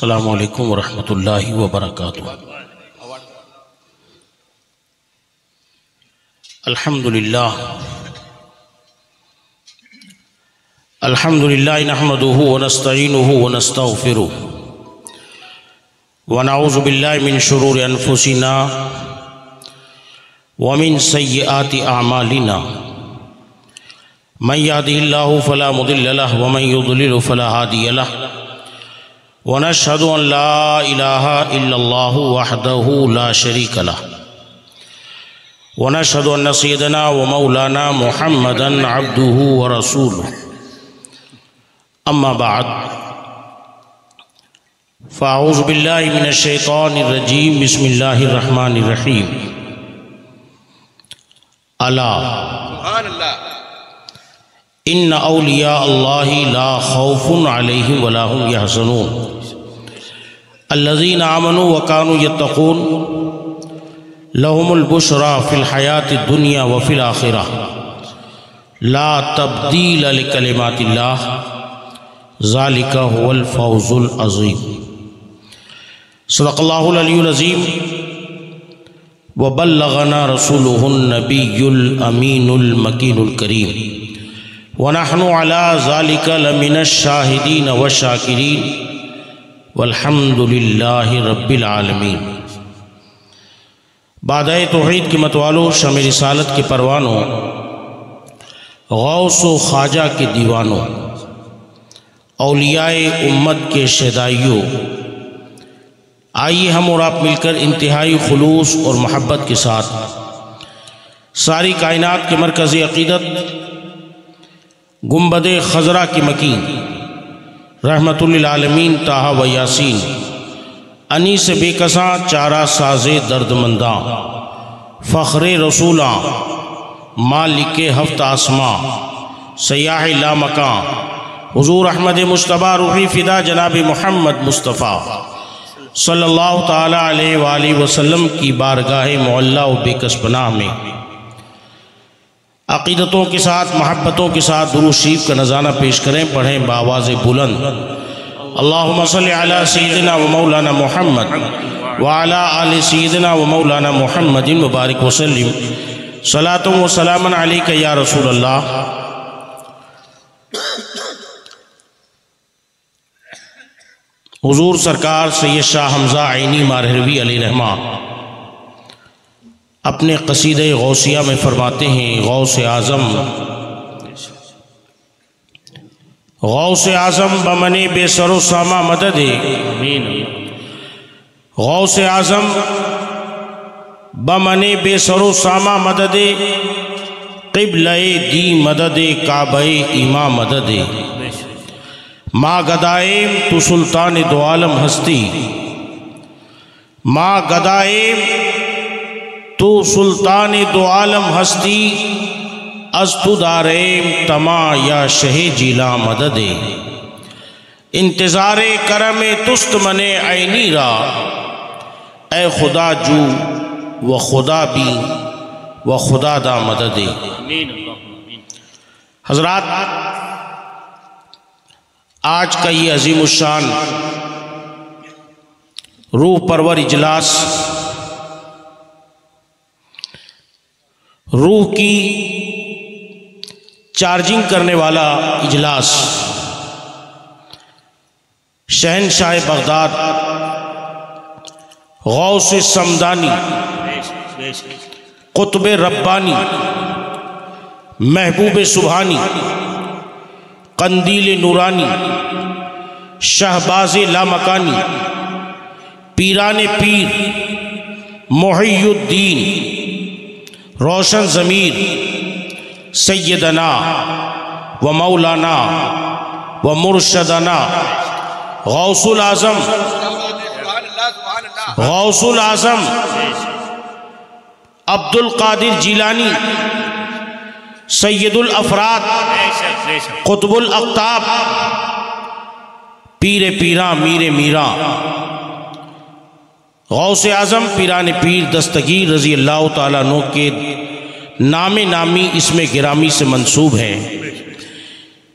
अलैक्म वरहमतुल्लाहि वबरकातुह अल्हम्दुलिल्लाह अल्हम्दुलिल्लाह नहमदुहु व नस्तईनुहु व नस्तगफिरुह व नऊज़ु बिल्लाहि मिन शुरूरि अनफुसिना व मिन सय्यिआति अमालिना मन यहदिहिल्लाहु फला मुदिल्ल लहु व मन युद्लिल फला हादिय लहु वनशहदु अन ला इलाहा इल्लल्लाहु वहदहु ला शरीक लह वनशहदु अन्न सय्यदना व मौलाना मुहम्मदन अब्दुहु व रसूलुहु अम्मा बाद फ़ाऊज़ु बिल्लाहि मिनश शैतानिर रजीम बिस्मिल्लाहिर रहमानिर रहीम अला इन अलिया अल्लाहि ला खौफुन अलैहिम वला हुम यहज़नून अल्लज़ीन आमनु व कानू यत्तक़ून लहुमुल बुशरा फ़िल हयाति दुनिया व फ़िल आखिरा ला तब्दील लिकलिमातिल्लाह ज़ालिका हुवल फ़ौज़ुल अज़ीम सदक़ल्लाहुल अलियुल अज़ीम व बल्लगना रसूलुहुन नबियुल अमीनुल मकीनुल करीम वनहनु अला ज़ालिका लमिन शाहिदीन व शाकिरीन वल्हम्दुलिल्लाहि रब्बिल आलमीन। बादय तोहीद की मतवालों, शम रिसालत के परवानों, गौस व ख्वाजा के दीवानों अलियाए उम्मत के शदाइयों आइए हम और आप मिलकर इंतहाई खलूस और महब्बत के साथ, सारी कायनात के मरकज़ी अकीदत, गुंबद खजरा की मकीन रहमतुल्लामीन ताहा व यासीन। अनी से बेकसा, चारा साज दर्दमंदा। फ़ख्र रसूला, मालिक हफ्त आसमां। सयाह लामका। हजूर अहमद मुशतबा रूही फ़िदा जनाब मोहम्मद मुस्तफ़ा। सल्लल्लाहु ताला की बारगाह मोल्ला बेकसपनाह में। अकीदतों के साथ, महब्बतों के साथ दुरू शरीफ का नज़ाना पेश करें, पढ़ें बावाज बुलंद। अल्लाहुम्मा सल्लि अला सय्यिदिना व मौलाना मुहम्मद व अला आलि सय्यिदिना व मौलाना मुहम्मदिन मुबारक वसल्लम। सलातुम व अलैका या रसूल अल्लाह हुजूर सरकार सैयद शाह हमज़ा आइनी मारहरवी अली रहमा। अपने कसीद गौसिया में फरमाते हैं, गौस आज़म। गौस आज़म बमने बेसरो सामा मदद गौस आज़म बमने बेसरो सामा मदद क़िबल दी मदद काब इमा मदद माँ गदाएम तो सुल्तान दो आलम हस्ती। माँ गदाएम तो सुल्तान दो आलम हस्ती अस्तुदारेम तमा या शह जिला मदद। इंतज़ार करम तुस्त मने ऐनी रा ए खुदा जू व खुदा भी व खुदा दा मदद। हजरात आज का ये अजीम शान रूह परवर इजलास रूह की चार्जिंग करने वाला इजलास। शहनशाह बगदाद गौ से समदानी, कुतुब रब्बानी, महबूब सुबहानी, कंदील नूरानी, शहबाज लामकानी, पीरान पीर मोहुद्दीन रोशन ज़मीर सैदना व मौलाना व मुर्शदना। गौसुल आज़म गौसुल आज़म, अब्दुल कादिर जीलानी सैदुल अफराद, कुतुबुल अख्ताब, पीर पीरा, मीर मीरा। गौस आज़म पीरान पीर दस्तगीर रज़ी अल्लाह तु के नाम नामी इसमें गिरामी से मंसूब हैं।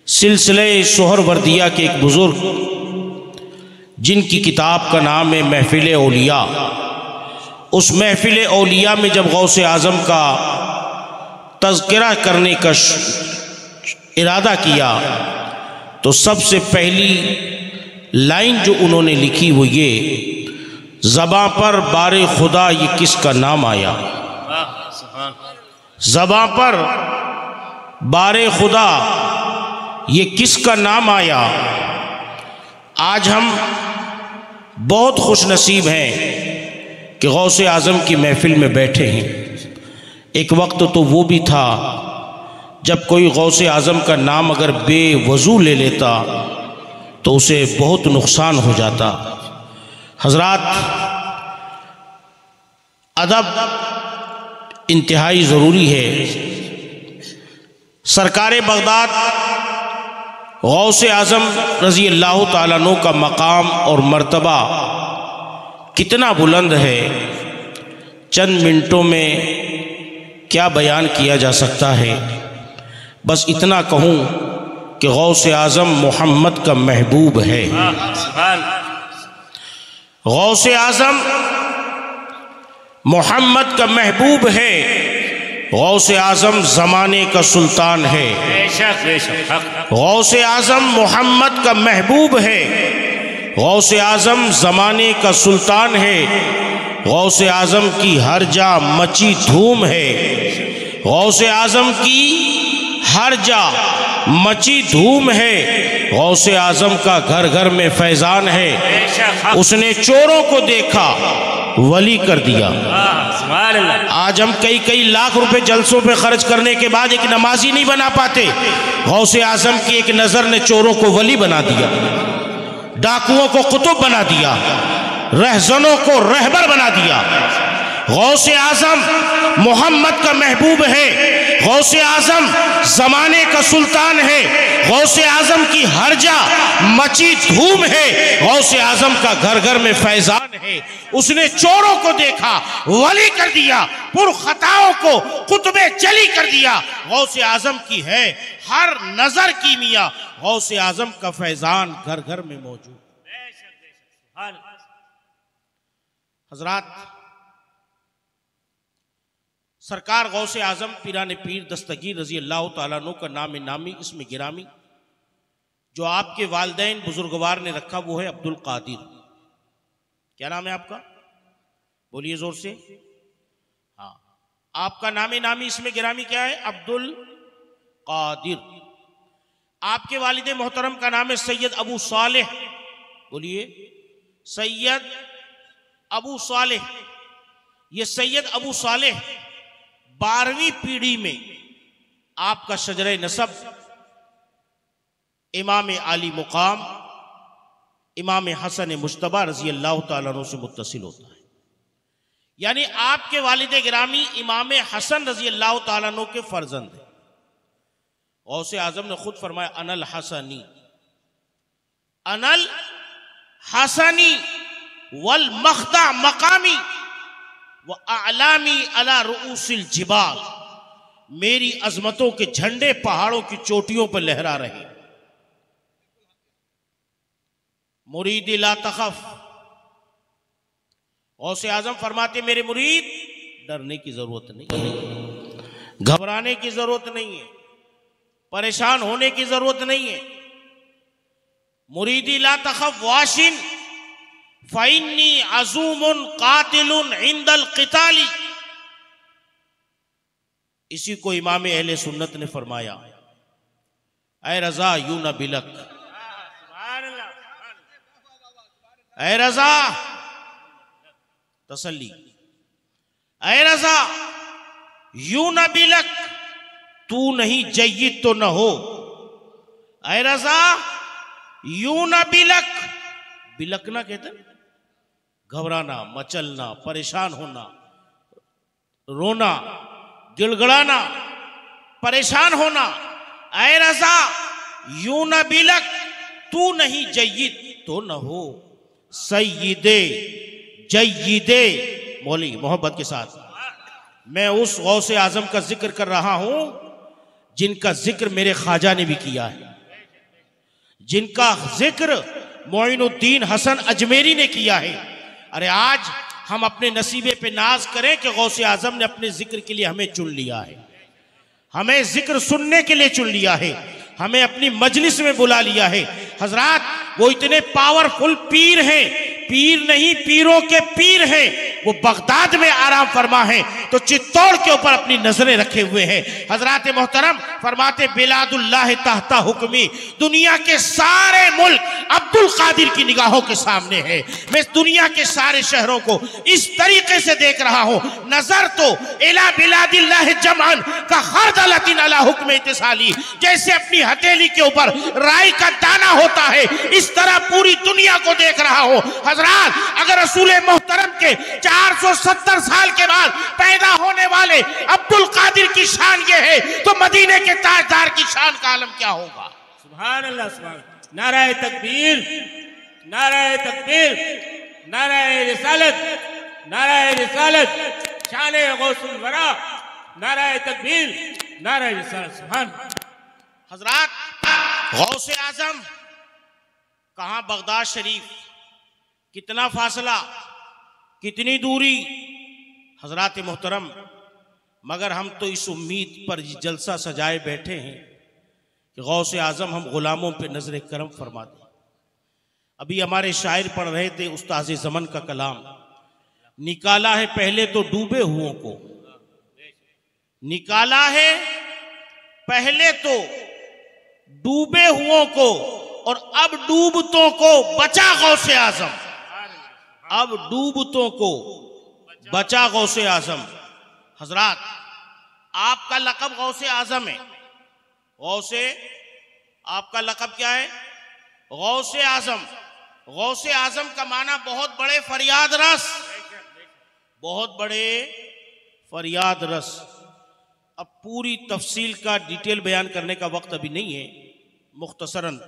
सिलसिले शोहर वर्दिया के एक बुज़ुर्ग, जिनकी किताब का नाम है महफिल ओलिया उस महफिल ओलिया में जब गौस आज़म का तस्करा करने का इरादा किया तो सबसे पहली लाइन जो उन्होंने लिखी वो ये जबा पर बार खुदा ये किसका नाम आया? जबा पर बार खुदा ये किसका नाम आया? आज हम बहुत खुश नसीब हैं कि गौस आज़म की महफिल में बैठे हैं। एक वक्त तो वो भी था जब कोई गौस आज़म का नाम अगर बेवजू ले लेता तो उसे बहुत नुकसान हो जाता। हज़रत अदब इंतहाई ज़रूरी है। सरकार बगदाद गौस आज़म रज़ी अल्लाह तु का मकाम और मर्तबा कितना बुलंद है। चंद मिनटों में क्या बयान किया जा सकता है? बस इतना कहूँ कि गौस आज़म मोहम्मद का महबूब है। गौस आज़म मोहम्मद का महबूब है। गौस आज़म ज़माने का सुल्तान है। गौस आज़म मोहम्मद का महबूब है। गौस आज़म ज़माने का सुल्तान है। गौस आज़म की हर जा मची धूम है। गौस आज़म की हर जा मची धूम है। गौस आज़म का घर घर में फैजान है। उसने चोरों को देखा। वली कर दिया। आज हम कई कई लाख रुपए जलसों पे खर्च करने के बाद एक नमाजी नहीं बना पाते। गौसे आज़म की एक नज़र ने चोरों को वली बना दिया। डाकुओं को कुतुब बना दिया। रहजनों को रहबर बना दिया। गौसे आज़म मोहम्मद का महबूब है। गौसे आज़म जमाने का सुल्तान है। गौसे आज़म की हर जा मची धूम है। गौसे आज़म का घर घर में फैजान है। उसने चोरों को देखा वली कर दिया पुरखताओं को कुतबे चली कर दिया। गौसे आज़म की है हर नज़र की मियाँ। गौसे आज़म का फैजान घर घर में मौजूद हजरात सरकार गौ से आज़म, पीरान पीर, दस्तगीर रज़ी अल्लाह तु का नाम नामी, इसमें गिरामी, जो आपके वालदेन बुजुर्गवार ने रखा, वो है अब्दुल कादिर। क्या नाम है आपका? बोलिए ज़ोर से। हाँ। आपका नाम नामी, इसमें गिरामी क्या है? अब्दुल कादिर। आपके वालिद मोहतरम का नाम है सैयद अबू सालेह। बोलिए। सैयद अबू सालेह। ये सैयद अबू सालेह बारहवीं पीढ़ी में आपका शजर नसब, इमाम आली मुकाम, इमाम हसन मुशतबा रज़ी अल्लाह तु से मुतसिल होता है। यानी आपके वालिद ग्रामी, इमाम हसन रज़ी अल्लाह तु के फर्जंद है। गौसे आज़म ने खुद फरमाया, अनल हसनी। अनल हसनी वल मखदा मकामी। व आलामी अला रूसिल जिबाल। मेरी अजमतों के झंडे पहाड़ों की चोटियों पर लहरा रहे। मुरीद ला तखफ। गौसे आज़म फरमाते, मेरे मुरीद, डरने की ज़रूरत नहीं है। घबराने की ज़रूरत नहीं है। परेशान होने की ज़रूरत नहीं है। मुरीदी ला तखफ वाशिन फ़ैनी अजूम कातिल इंदल किताली इसी को इमाम अहले सुन्नत ने फरमाया ए रजा, यू न बिलक ए रजा तसली ए रजा, यू न बिलक तू नहीं जयिद तो न हो। ए रजा, यू न बिलक बिलकना कहते घबराना, मचलना, परेशान होना, रोना, गिड़गड़ाना, परेशान होना, ऐ रजा, यू न बिलक, तू नहीं जयिद तो न हो। सईदे जयिदे मौली, मोहब्बत के साथ। मैं उस गौसे आज़म का ज़िक्र कर रहा हूँ, जिनका ज़िक्र मेरे ख्वाजा ने भी किया है। जिनका ज़िक्र मोइनुद्दीन हसन अजमेरी ने किया है। अरे आज हम अपने नसीबे पे नाज करें कि गौसे आज़म ने अपने ज़िक्र के लिए हमें चुन लिया है। हमें ज़िक्र सुनने के लिए चुन लिया है। हमें अपनी मजलिस में बुला लिया है। हजरात, वो इतने पावरफुल पीर हैं पीर नहीं, पीरों के पीर हैं। वो बगदाद में आराम फरमा है तो चित्तौड़ के ऊपर अपनी नज़रें रखे हुए हैं। हज़रत मोहतरम फरमाते, बिलादुल्लाह तहता हुक्मी, दुनिया के सारे मुल्क अब्दुल कादिर की निगाहों के सामने है। मैं दुनिया के सारे शहरों को इस तरीके से देख रहा हूँ। नज़र तो इला बिलादिल्लाह जमान का खरदलतिन अला हुक्म इतिसाली, जैसे अपनी हथेली के ऊपर राई का दाना होता है, इस तरह पूरी दुनिया को देख रहा हूँ। हजरात अगर रसूल मोहतरम के 470 साल के बाद पैदा होने वाले अब्दुल कादिर की शान ये है तो मदीने के ताजदार की शान का आलम क्या होगा? अल्लाह नाराय तकबीर नाराय तकबीर नाराय रिसालत नाराय रिसालत शान गौसुल वरा नाराय तकबीर नाराय रिसालत सुभान। हजरात गौसे आज़म कहा बगदाद शरीफ? कितना फासला, कितनी दूरी, हज़रत मोहतरम। मगर हम तो इस उम्मीद पर जलसा सजाए बैठे हैं कि गौस आज़म हम ग़ुलामों पे नज़र करम फरमा दें अभी हमारे शायर पढ़ रहे थे उस्ताज जमन का कलाम, निकाला है पहले तो डूबे हुओं को, निकाला है पहले तो डूबे हुओं को और अब डूबतों को बचा गौसे आज़म। अब डूबतों को बचा गौसे आज़म। हजरात, आपका लकब गौसे आज़म है। गौसे, आपका लकब क्या है? गौसे आज़म। गौसे आज़म का माना बहुत बड़े फरियाद रस। बहुत बड़े फरियाद रस। अब पूरी तफसील का डिटेल बयान करने का वक्त अभी नहीं है। मुख्तसरन,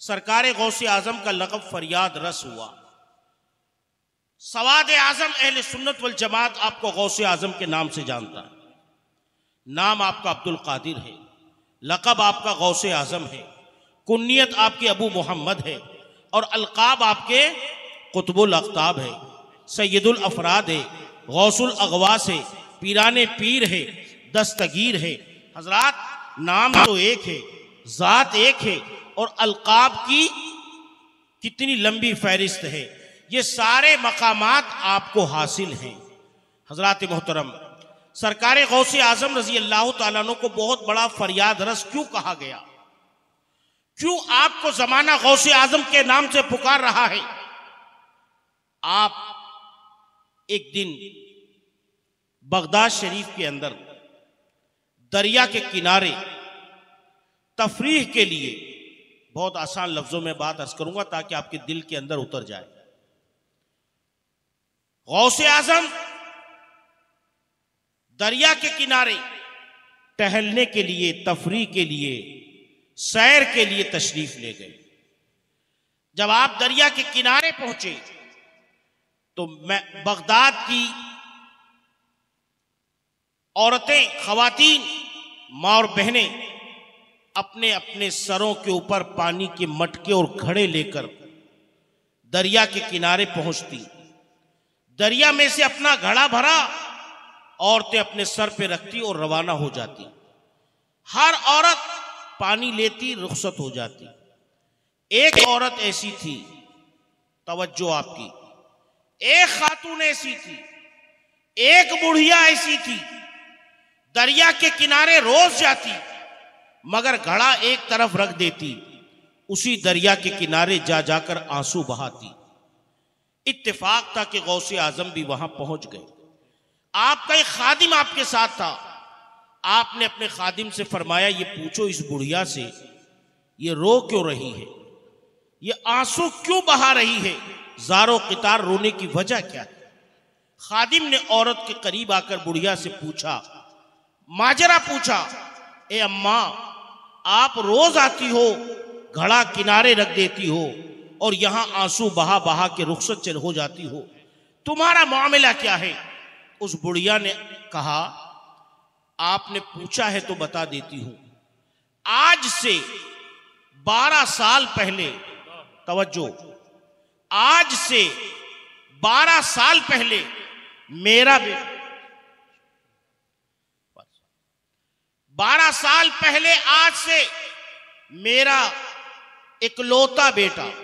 सरकार गौसे आज़म का लकब फरियाद रस हुआ। सवाद आज़म अहल सुन्नत वल जमात आपको गौस आज़म के नाम से जानता है। नाम आपका अब्दुल कादिर है। लकब आपका गौस आज़म है। कुन्नीत आपके अबू मोहम्मद है। और अलकाब आपके कुतुबुल अख्ताब है। सैदुल अफराद है। गौसुल अगवास है। पीरान पीर है। दस्तगीर है। हजरात, नाम तो एक है। ज़ात एक है। और अलकाब की कितनी लंबी फहरिस्त है। ये सारे मकामात आपको हासिल हैं। हज़रत मोहतरम, सरकार गौसे आज़म रज़ी अल्लाह तु को बहुत बड़ा फरियाद रस क्यों कहा गया? क्यों आपको जमाना गौसे आज़म के नाम से पुकार रहा है? आप एक दिन बगदाद शरीफ के अंदर, दरिया के किनारे, तफरीह के लिए, बहुत आसान लफ्जों में बात अर्ज़ करूँगा ताकि आपके दिल के अंदर उतर जाए। गौस आज़म दरिया के किनारे टहलने के लिए, तफरी के लिए, सैर के लिए तशरीफ़ ले गए। जब आप दरिया के किनारे पहुँचे तो मैं, बगदाद की औरतें खातन माँ और बहनें अपने अपने सरों के ऊपर पानी के मटके और घड़े लेकर दरिया के किनारे पहुँचती। दरिया में से अपना घड़ा भरा, औरतें अपने सर पे रखती और रवाना हो जाती। हर औरत पानी लेती, रुखसत हो जाती। एक औरत ऐसी थी, तवज्जो आपकी। एक खातून ऐसी थी, एक बुढ़िया ऐसी थी। दरिया के किनारे रोज जाती, मगर घड़ा एक तरफ़ रख देती, उसी दरिया के किनारे जा जाकर आँसू बहाती। इत्तेफाक था कि गौसे आज़म भी वहाँ पहुँच गए। आपका एक खादिम आपके साथ था। आपने अपने खादिम से फरमाया, ये पूछो इस बुढ़िया से, ये रो क्यों रही है? ये आँसू क्यों बहा रही है? जारो कितार, रोने की वजह क्या है? खादिम ने औरत के करीब आकर बुढ़िया से पूछा, माजरा पूछा, ए अम्मा, आप रोज आती हो, घड़ा किनारे रख देती हो और यहाँ आँसू बहा बहा के रुखसत चल हो जाती हो। तुम्हारा मामला क्या है? उस बुढ़िया ने कहा, आपने पूछा है तो बता देती हूँ। आज से बारह साल पहले, तवज्जो, आज से 12 साल पहले मेरा बेटा बारह साल पहले आज से मेरा इकलौता बेटा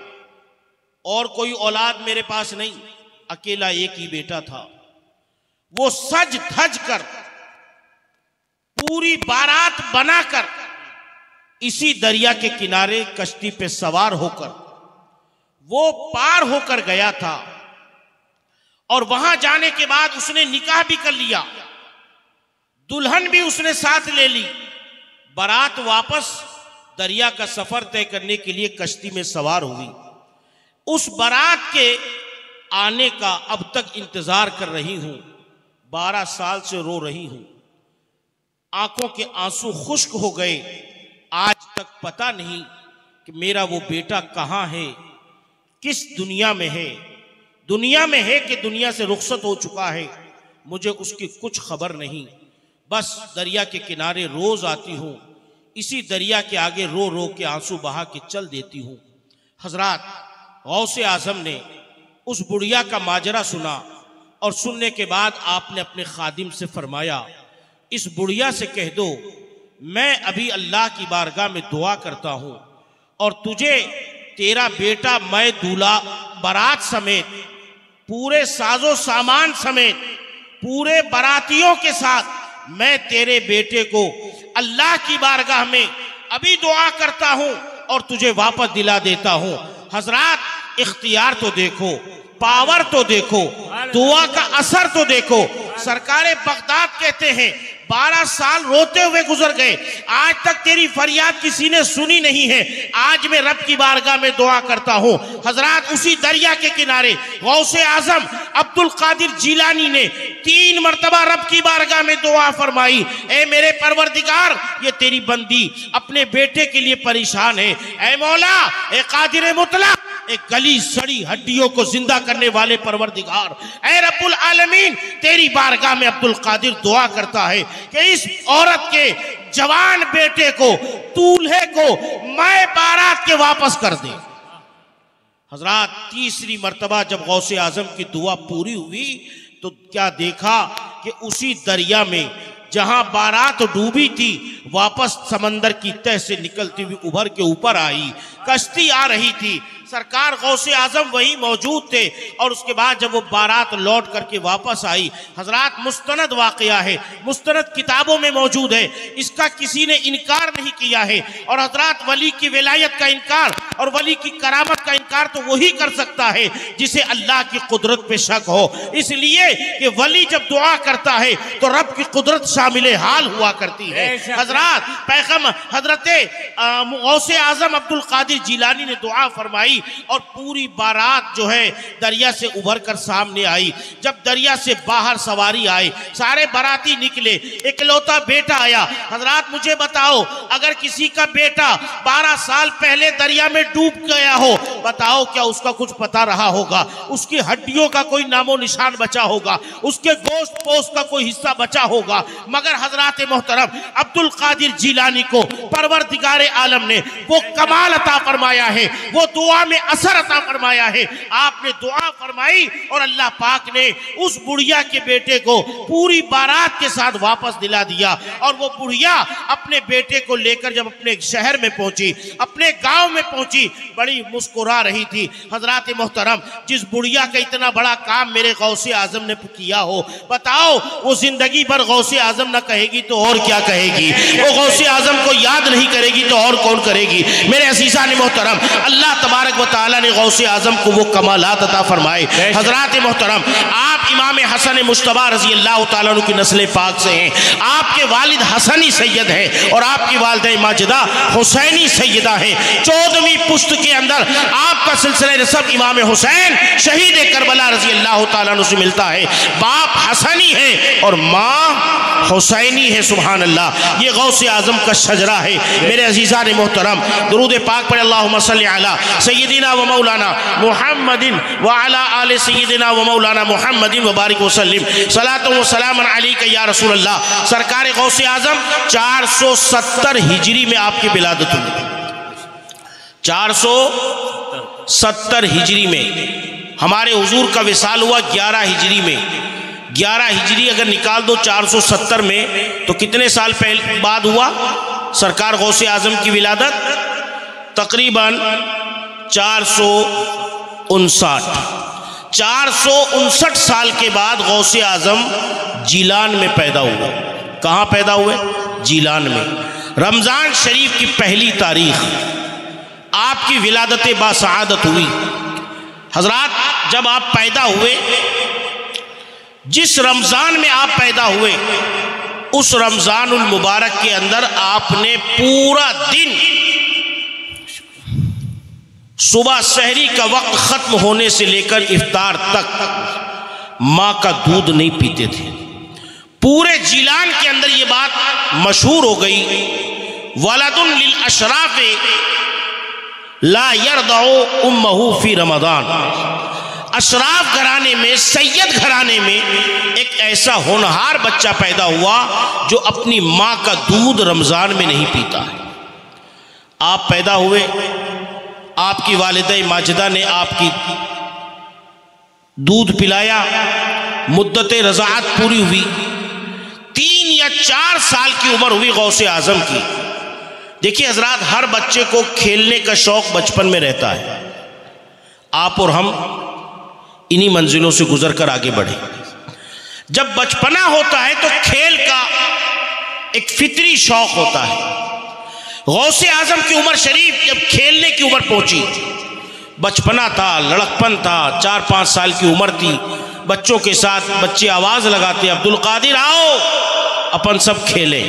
और कोई औलाद मेरे पास नहीं। अकेला एक ही बेटा था। वो सज धज कर पूरी बारात बनाकर इसी दरिया के किनारे कश्ती पे सवार होकर, वो पार होकर गया था। और वहाँ जाने के बाद उसने निकाह भी कर लिया। दुल्हन भी उसने साथ ले ली। बारात वापस दरिया का सफ़र तय करने के लिए कश्ती में सवार हुई। उस बारात के आने का अब तक इंतज़ार कर रही हूँ। बारह साल से रो रही हूँ। आँखों के आँसू खुश्क हो गए। आज तक पता नहीं कि मेरा वो बेटा कहाँ है, किस दुनिया में है। दुनिया में है कि दुनिया से रुखसत हो चुका है, मुझे उसकी कुछ खबर नहीं। बस दरिया के किनारे रोज आती हूँ। इसी दरिया के आगे रो रो के आँसू बहा के चल देती हूँ। हजरात गौसे आज़म ने उस बुढ़िया का माजरा सुना और सुनने के बाद आपने अपने खादिम से फरमाया, इस बुढ़िया से कह दो, मैं अभी अल्लाह की बारगाह में दुआ करता हूँ और तुझे, तेरा बेटा मैं दूल्हा बारात समेत, पूरे साजो सामान समेत, पूरे बारातियों के साथ मैं तेरे बेटे को अल्लाह की बारगाह में अभी दुआ करता हूँ और तुझे वापस दिला देता हूँ। हजरात, इख्तियार तो देखो, पावर तो देखो, दुआ का असर तो देखो। सरकार बगदाद कहते हैं, बारह साल रोते हुए गुजर गए। आज तक तेरी फरियाद किसी ने सुनी नहीं है। आज मैं रब की बारगाह में दुआ करता हूँ। हजरात उसी दरिया के किनारे, गौसे आज़म अब्दुल कादिर जिलानी ने तीन मरतबा रब की बारगाह में दुआ फरमाई, ए मेरे परवरदिगार, ये तेरी बंदी अपने बेटे के लिए परेशान है। ए मौला, ए कादिर मुतला एक गली सड़ी हड्डियों को ज़िंदा करने वाले परवरदिगार, ए रब्बुल आलमीन, तेरी बारगाह में अब्दुल कादिर दुआ करता है कि इस औरत के जवान बेटे को, दूल्हे को मैं बारात के वापस कर दे। हजरात, तीसरी मर्तबा जब गौसे आज़म की दुआ पूरी हुई तो क्या देखा कि उसी दरिया में जहाँ बारात डूबी थी, वापस समंदर की तह से निकलती हुई उभर के ऊपर आई। कश्ती आ रही थी। सरकार गौसे आज़म वही मौजूद थे और उसके बाद जब वो बारात लौट करके वापस आई हजरात मुस्तनद वाकया है मुस्तनद किताबों में मौजूद है इसका किसी ने इनकार नहीं किया है और हजरात वली की विलायत का इनकार और वली की करामत का इनकार तो वही कर सकता है जिसे अल्लाह की कुदरत पे शक हो। इसलिए कि वली जब दुआ करता है तो रब की कुदरत शामिल हाल हुआ करती है। हजरात पैगम हज़रत गौसे आज़म अब्दुल कादिर जिलानी ने दुआ फरमाई और पूरी बारात जो है दरिया से उभर कर सामने आई। जब दरिया से बाहर सवारी आई, सारे बाराती निकले, इकलौता बेटा आया। हजरात, मुझे बताओ, अगर किसी का बेटा बारह साल पहले दरिया में डूब गया हो बताओ क्या उसका कुछ पता रहा होगा? उसकी हड्डियों का कोई नामो निशान बचा होगा? उसके गोश्त पोस्ट का कोई हिस्सा बचा होगा? मगर हजरात मोहतरम, अब्दुल कादिर जिलानी को परवर आलम ने, वो कमाल अता फरमाया है, वो दुआ में असर अता फरमाया है। आपने दुआ फरमाई और अल्लाह पाक ने उस बुढ़िया के बेटे को पूरी बारात के साथ वापस दिला दिया। और वो बुढ़िया अपने बेटे को लेकर जब अपने शहर में पहुँची, अपने गाँव में पहुँची, बड़ी मुस्कुरा रही थी। हज़रत मोहतरम जिस बुढ़िया का इतना बड़ा काम मेरे गौसे आज़म ने किया हो बताओ वो ज़िंदगी भर गौसे आज़म न कहेगी तो और क्या कहेगी? वो गौसे आज़म को याद नहीं करेगी तो और कौन करेगी? मेरे असीसा ने मोहतरम अल्लाह तबारक ताली ने गौसे आज़म को वो कमालत अता फरमाए। हज़रत मोहतरम आप इमाम हसन मुशतबा रज़ी अल्लाह तु की नस्ल पाक से हैं। आपके वालिद हसनी सैयद हैं और आपकी वालद माजिदा हुसैनी सैदा हैं। चौदहवीं पुश्त के अंदर आपका सिलसिला रसब इमाम हुसैन, शहीद करबला रज़ी अल्लाह तु से मिलता है। बाप हसनी है और माँ हुसैनी है सुबहान अल्लाह ये गौसे आज़म का शजरा है। मेरे अजीज़ा ने मोहतरम, दरूद पाक पर अल्लाह सैदिना व मौलाना मोहम्मदिन व अला आल सैदिना व मौलाना मोहम्मदिन वबारिक वसलम सलात व सलाम अली या रसूल अल्लाह सरकार गौसे आज़म 470 हिजरी में आपकी बिलादत हुई चार सौ सत्तर हिजरी में। हमारे हुजूर का विशाल हुआ ग्यारह हिजरी में। ग्यारह हिजरी अगर निकाल दो चार सौ सत्तर में तो कितने साल पहले, बाद हुआ? सरकार गौसे आज़म की विलादत? तकरीबन चार सौ उनसठ। चार सौ उनसठ साल के बाद गौसे आज़म जीलान में पैदा हुए। कहाँ पैदा हुए? जीलान में। रमज़ान शरीफ की पहली तारीख। आपकी विलादत बासआदत हुई। हज़रत, जब आप पैदा हुए, जिस रमज़ान में आप पैदा हुए, उस रमज़ान मुबारक के अंदर आपने पूरा दिन सुबह शहरी का वक्त ख़त्म होने से लेकर इफ्तार तक माँ का दूध नहीं पीते थे। पूरे जिलान के अंदर ये बात मशहूर हो गई। वलदुल अशराफ ला यरदाओ उम्महू फ़ी रमदान। अशराफ घराने में, सैयद घराने में एक ऐसा होनहार बच्चा पैदा हुआ जो अपनी माँ का दूध रमज़ान में नहीं पीता। आप पैदा हुए, आपकी वालद माजिदा ने आपकी दूध पिलाया, मुद्दत रजात पूरी हुई। तीन या चार साल की उम्र हुई गौसे आज़म की। देखिए, हजरात, हर बच्चे को खेलने का शौक बचपन में रहता है। आप और हम इन्हीं मंजिलों से गुजर कर आगे बढ़े। जब बचपना होता है तो खेल का एक फितरी शौक होता है। गौसे आज़म की उम्र शरीफ जब खेलने की उम्र पहुँची, बचपना था, लड़कपन था चार पाँच साल की उम्र थी। बच्चों के साथ बच्चे आवाज़ लगाते, अब्दुल कादिर, आओ, अपन सब खेले।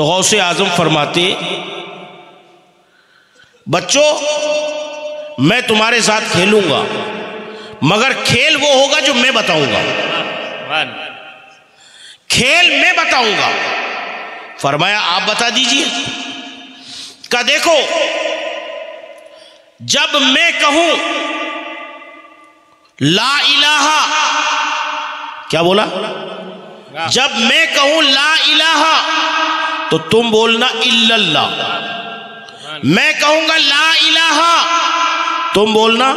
तो गौसे आज़म फरमाते बच्चों मैं तुम्हारे साथ खेलूँगा मगर खेल वो होगा जो मैं बताऊँगा। खेल मैं बताऊँगा। फरमाया आप बता दीजिए। का देखो जब मैं कहूँ ला इलाहा क्या बोला? जब मैं कहूँ ला इलाहा तो तुम बोलना इल्ला मैं कहूँगा ला इलाहा। तुम बोलना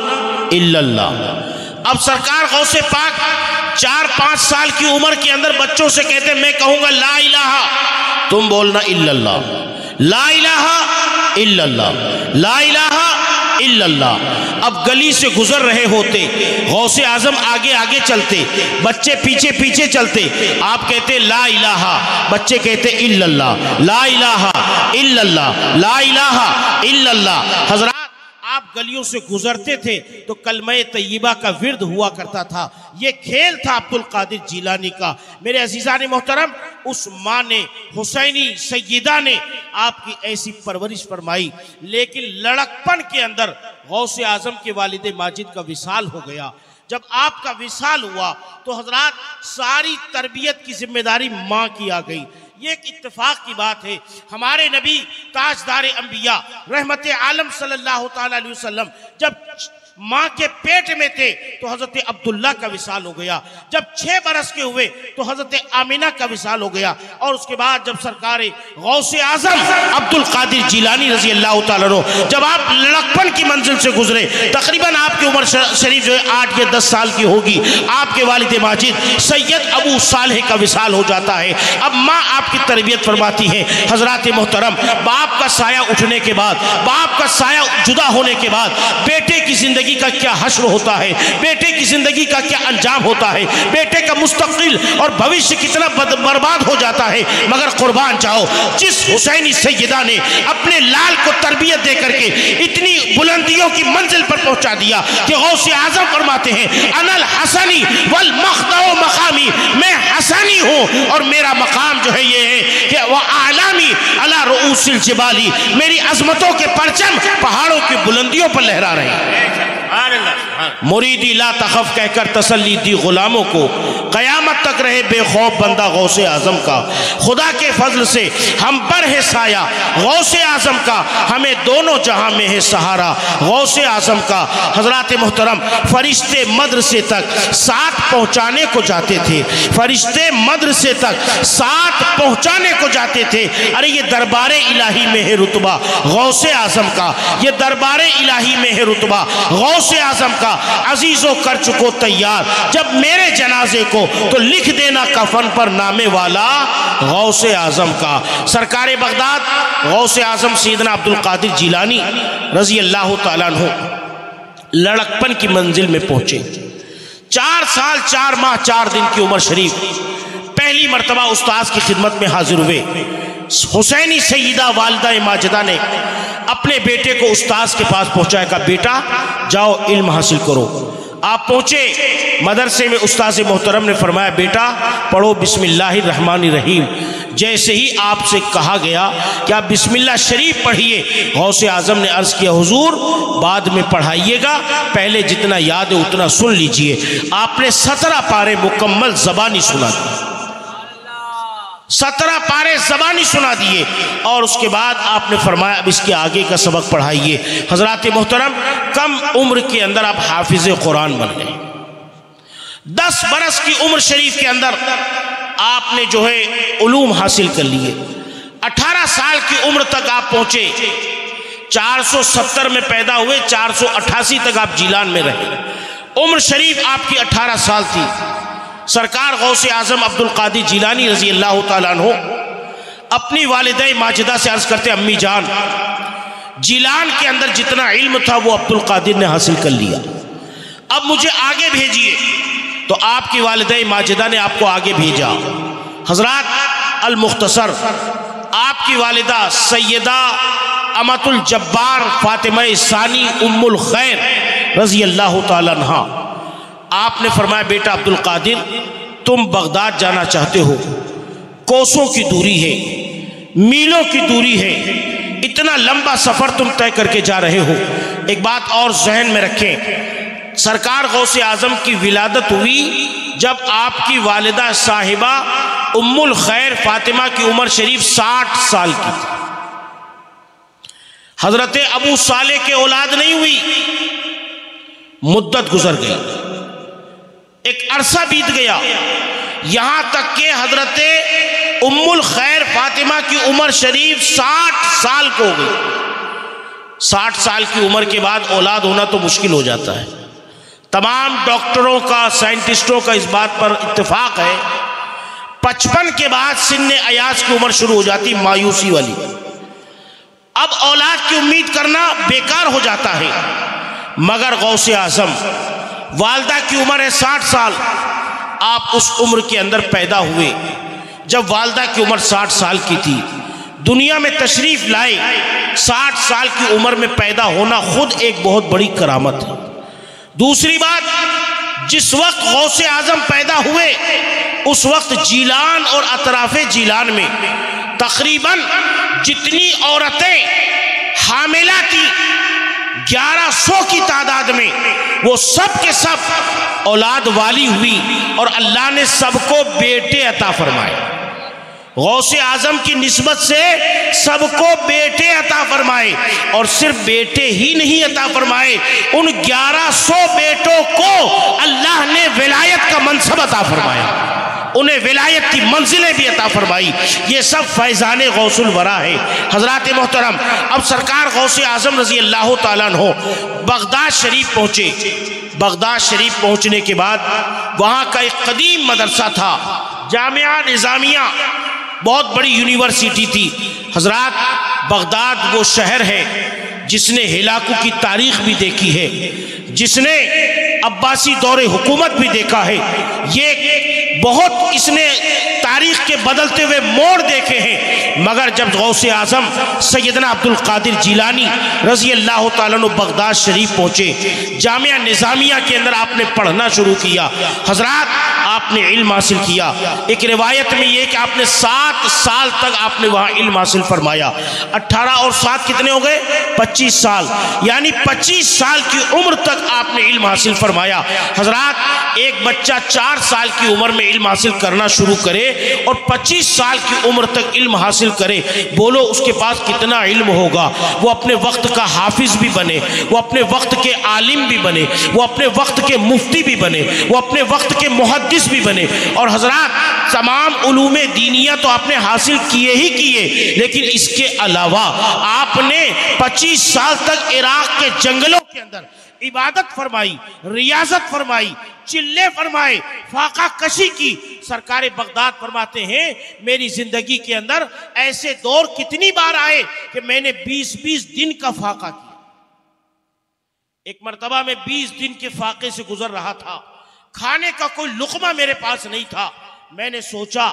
इल्ला अब सरकार गौसे पाक चार पाँच साल की उम्र के अंदर बच्चों से कहते मैं कहूँगा ला इलाहा। तुम बोलना इल्ला ला इलाहा इल्ला ला इलाहा इल्लल्लाह। अब गली से गुजर रहे होते, गौसे आज़म आगे आगे चलते, बच्चे पीछे पीछे चलते, आप कहते ला इलाहा, बच्चे कहते इल्लल्लाह, ला इलाहा, इल्लल्लाह, ला इलाहा, इल्लल्लाह। हज़रत गलियों से गुजरते थे तो कलमय तय्यबा का विरद हुआ करता था। ये खेल था अब्दुल कादिर जीलानी का। मेरे अजीज़ा ने मोहतरम, उस माँ ने, हुसैनी सैदा ने आपकी ऐसी परवरिश फरमाई, लेकिन लड़कपन के अंदर गौसे आज़म के वालिद माजिद का विशाल हो गया। जब आपका विशाल हुआ तो हजरात सारी तरबियत की ज़िम्मेदारी माँ की आ गई। ये एक इतफाक़ की बात है। हमारे नबी ताजदार अम्बिया रहमत आलम सल्लल्लाहु अलैहि वसल्लम, जब माँ के पेट में थे तो हज़रत अब्दुल्ला का विशाल हो गया। जब छह बरस के हुए तो हज़रत आमिना का विशाल हो गया। और उसके बाद जब सरकार गौसे आज़म अब्दुल कादिर जिलानी रज़ी अल्लाह तु जब आप लड़कपन की मंजिल से गुजरे, तकरीबन आपकी उम्र शरीफ जो है, आठ या दस साल की होगी। आपके वालिद माजिद, सैयद अबू सालेह का विशाल हो जाता है। अब माँ आपकी तरबियत फरमाती है, हज़रत मोहतरम, बाप का साया उठने के बाद, बाप का साया जुदा होने के बाद, बेटे की ज़िंदगी ज़िंदगी का क्या हश्र होता है? बेटे की ज़िंदगी का क्या अंजाम होता है? बेटे का मुस्तकिल और भविष्य कितना बर्बाद हो जाता है? मगर कुर्बान जाओ। जिस हुसैनी सैदा ने अपने लाल को तरबियत दे करके इतनी बुलंदियों की मंजिल पर पहुँचा दिया कि गौसे आज़म फरमाते हैं, अनल हसनी वल मखदो मकामी, मैं हसनी हूँ और मेरा मकाम जो है ये है कि वह आलामी अला रूसिल जिबाली, मेरी अजमतों के परचम पहाड़ों की बुलंदियों पर लहरा रहे हैं। सुभान अल्लाह मुरीदी, ला तखफ कहकर तसली दी गुलामों को। क़यामत तक रहे बेखौफ बंदा गौसे आज़म का। खुदा के फजल से हम पर है साया, गौसे आज़म का। हमें दोनों जहाँ में है सहारा, गौसे आज़म का। हज़रत मोहतरम फरिश्ते मदरसे तक साथ पहुँचाने को जाते थे। फरिश्ते मदरसे तक साथ पहुँचाने को जाते थे। अरे ये दरबार इलाही में है रुतबा, गौसे आज़म का। ये दरबार इलाही में है रुतबा, गौसे आज़म का। अजीज़ों कर चुको तैयार। जब मेरे जनाजे को तो लिख देना कफन पर नामे वाला गौसे आज़म का। सरकार बगदाद, गौसे आज़म सीदना अब्दुल कादिर जिलानी रज़ी अल्लाह तु लड़कपन की मंजिल में पहुँचे। चार साल, चार माह, चार दिन की उम्र शरीफ। पहली मरतबा उस्ताद की खिदमत में हाजिर हुए। हुसैनी सईदा वालदा माजदा ने अपने बेटे को उस्ताद के पास पहुँचाया कहा बेटा, जाओ, इल्म हासिल करो। आप पहुँचे, मदरसे में उस्ताद मोहतरम ने फरमाया, बेटा, पढ़ो बिस्मिल्लाह रहीम जैसे ही आपसे कहा गया कि आप बिस्मिल्लाह शरीफ पढ़िए, गौसे आज़म ने अर्ज़ किया, हुजूर, बाद में पढ़ाइएगा, पहले जितना याद है उतना सुन लीजिए। आपने सत्रह पारे मुकम्मल जबानी सुना दी। सत्रह पारे जबानी सुना दिए और उसके बाद आपने फरमाया, अब इसके आगे का सबक पढ़ाइए। हज़रत मोहतरम, कम उम्र के अंदर आप हाफिज कुरान बन गए। दस बरस की उम्र शरीफ के अंदर आपने जो है उलूम हासिल कर लिए। अठारह साल की उम्र तक आप पहुँचे। 470 में पैदा हुए 488 तक आप जिलान में रहे। उम्र शरीफ आपकी 18 साल थी। सरकार गौसे आज़म अब्दुल कादिर जिलानी रज़ी अल्लाह हो अपनी वालद माजिदा से अर्ज़ करते अम्मी जान, जिलान के अंदर जितना इल्म था वो अब्दुल कादिर ने हासिल कर लिया। अब मुझे आगे भेजिए तो आपकी वालद माजिदा ने आपको आगे भेजा। हज़रत अल मुख्तसर आपकी वालदा सैदा अमतुल जब्बार फातिमा सानी उम्मुल खैर रज़ी अल्लाह तहा आपने फरमाया, बेटा अब्दुल कादिर, तुम बगदाद जाना चाहते हो। कोसों की दूरी है, मीलों की दूरी है, इतना लंबा सफ़र तुम तय करके जा रहे हो। एक बात और जहन में रखें, सरकार गौसे आज़म की विलादत हुई जब आपकी वालिदा साहिबा उम्मुल खैर फातिमा की उम्र शरीफ साठ साल की थी। हज़रत अबू साले के औलाद नहीं हुई, मुद्दत गुजर गई। एक अरसा बीत गया। यहाँ तक के हज़रत उम्मुल खैर फातिमा की उम्र शरीफ साठ साल को हो गई। साठ साल की उम्र के बाद औलाद होना तो मुश्किल हो जाता है। तमाम डॉक्टरों का, साइंटिस्टों का इस बात पर इत्तेफाक है, पचपन के बाद सिन्न अयास की उम्र शुरू हो जाती मायूसी वाली। अब औलाद की उम्मीद करना बेकार हो जाता है, मगर गौसे आज़म वालदा की उम्र है साठ साल। आप उस उम्र के अंदर पैदा हुए, जब वालदा की उम्र साठ साल की थी। दुनिया में तशरीफ़ लाए, साठ साल की उम्र में पैदा होना खुद एक बहुत बड़ी करामत है। दूसरी बात, जिस वक्त गौसे आज़म पैदा हुए, उस वक्त जीलान और अतराफे जीलान में तकरीबन जितनी औरतें हामिला थी ग्यारह सौ की तादाद में वो सब के सब औलाद वाली हुई और अल्लाह ने सबको बेटे अता फरमाए। गौसे आज़म की नस्बत से सबको बेटे अता फरमाए और सिर्फ़ बेटे ही नहीं अता फरमाए, उन ग्यारह सौ बेटों को अल्लाह ने विलायत का मनसब अता फरमाया। उन्हें विलायत की मंजिलें भी अता फरमाई। ये सब फैज़ान गौसल वरा है। हज़रत मोहतरम, अब सरकार गौस आज़म रज़ी अल्लाह तहो बगदाद शरीफ पहुँचे। बगदाद शरीफ पहुँचने के बाद वहाँ का एक कदीम मदरसा था, जामिया निज़ामिया। बहुत बड़ी यूनिवर्सिटी थी। हज़रत, बगदाद वो शहर है जिसने हिलाकू की तारीख भी देखी है, जिसने अब्बासी दौरे हुकूमत भी देखा है। ये बहुत इसने तारीख के बदलते हुए मोड़ देखे हैं। मगर जब गौसे आज़म सैदना अब्दुल कादिर जिलानी रज़ी अल्लाह तु बगदाद शरीफ पहुँचे, जामिया निज़ामिया के अंदर आपने पढ़ना शुरू किया। हज़रत, आपने इल्म हासिल किया। एक रिवायत में ये कि आपने सात साल तक आपने वहाँ इल्म हासिल फरमाया। अट्ठारह और सात कितने हो गए? पच्चीस साल। यानी पच्चीस साल की उम्र तक आपने इल्म हासिल फरमाया। हज़रत, एक बच्चा चार साल की उम्र में इल्म हासिल करना शुरू करे और पच्चीस साल की उम्र तक इल्म हासिल करे, बोलो उसके पास कितना इल्म होगा। वो अपने वक्त का हाफिज भी बने, वो अपने वक्त के आलिम भी बने, वो अपने वक्त के मुफ्ती भी बने, वो अपने वक्त के मुहदस भी बने। और हज़रत, तमाम उलूम दीनिया तो आपने हासिल किए ही किए, लेकिन इसके अलावा आपने 25 साल तक इराक के जंगलों के अंदर इबादत फरमाई, रियाजत फरमाई, चिल्ले फरमाए, फाका कशी की? सरकार बगदाद फरमाते हैं, मेरी ज़िंदगी के अंदर ऐसे दौर कितनी बार आए कि मैंने 20-20 दिन का फाका किया। एक मरतबा में 20 दिन के फाके से गुजर रहा था। खाने का कोई लुकमा मेरे पास नहीं था। मैंने सोचा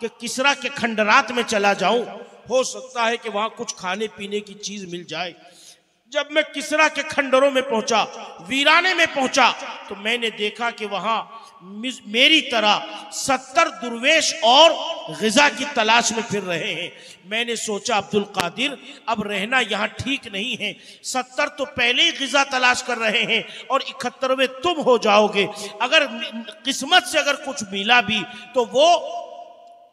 कि किसरा के खंडरात में चला जाऊँ। हो सकता है कि वहाँ कुछ खाने पीने की चीज़ मिल जाए। जब मैं किसरा के खंडरों में पहुँचा, वीराने में पहुँचा तो मैंने देखा कि वहाँ मेरी तरह सत्तर दुर्वेश और गजा की तलाश में फिर रहे हैं। मैंने सोचा, अब्दुल कादिर, अब रहना यहाँ ठीक नहीं है। सत्तर तो पहले ही गजा तलाश कर रहे हैं और इकहत्तरवें तुम हो जाओगे। अगर किस्मत से अगर कुछ मिला भी तो वो